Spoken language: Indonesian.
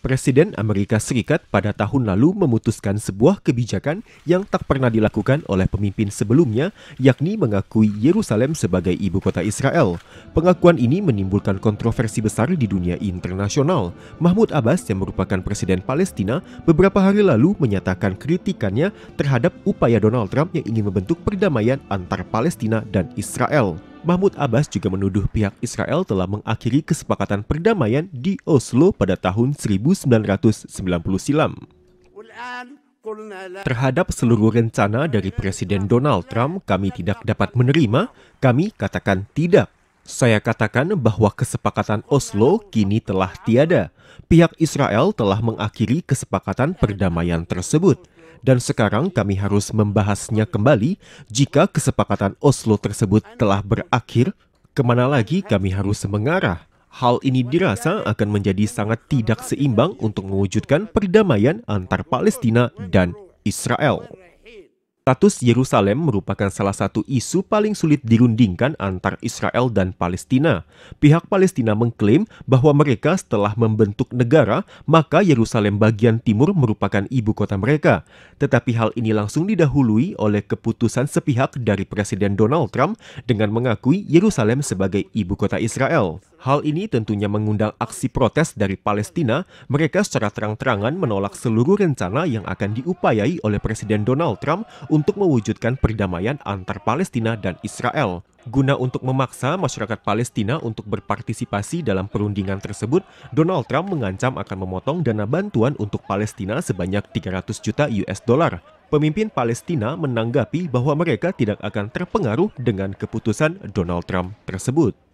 Presiden Amerika Serikat pada tahun lalu memutuskan sebuah kebijakan yang tak pernah dilakukan oleh pemimpin sebelumnya, yakni mengakui Yerusalem sebagai ibu kota Israel. Pengakuan ini menimbulkan kontroversi besar di dunia internasional. Mahmud Abbas yang merupakan Presiden Palestina beberapa hari lalu menyatakan kritikannya terhadap upaya Donald Trump yang ingin membentuk perdamaian antar Palestina dan Israel. Mahmud Abbas juga menuduh pihak Israel telah mengakhiri kesepakatan perdamaian di Oslo pada tahun 1990 silam. Terhadap seluruh rencana dari Presiden Donald Trump, kami tidak dapat menerima, kami katakan tidak. Saya katakan bahwa kesepakatan Oslo kini telah tiada. Pihak Israel telah mengakhiri kesepakatan perdamaian tersebut dan sekarang kami harus membahasnya kembali jika kesepakatan Oslo tersebut telah berakhir, ke mana lagi kami harus mengarah. Hal ini dirasa akan menjadi sangat tidak seimbang untuk mewujudkan perdamaian antar Palestina dan Israel. Status Yerusalem merupakan salah satu isu paling sulit dirundingkan antar Israel dan Palestina. Pihak Palestina mengklaim bahwa mereka setelah membentuk negara, maka Yerusalem bagian timur merupakan ibu kota mereka. Tetapi hal ini langsung didahului oleh keputusan sepihak dari Presiden Donald Trump dengan mengakui Yerusalem sebagai ibu kota Israel. Hal ini tentunya mengundang aksi protes dari Palestina. Mereka secara terang-terangan menolak seluruh rencana yang akan diupayai oleh Presiden Donald Trump untuk mewujudkan perdamaian antar Palestina dan Israel. Guna untuk memaksa masyarakat Palestina untuk berpartisipasi dalam perundingan tersebut, Donald Trump mengancam akan memotong dana bantuan untuk Palestina sebanyak 300 juta US dollar. Pemimpin Palestina menanggapi bahwa mereka tidak akan terpengaruh dengan keputusan Donald Trump tersebut.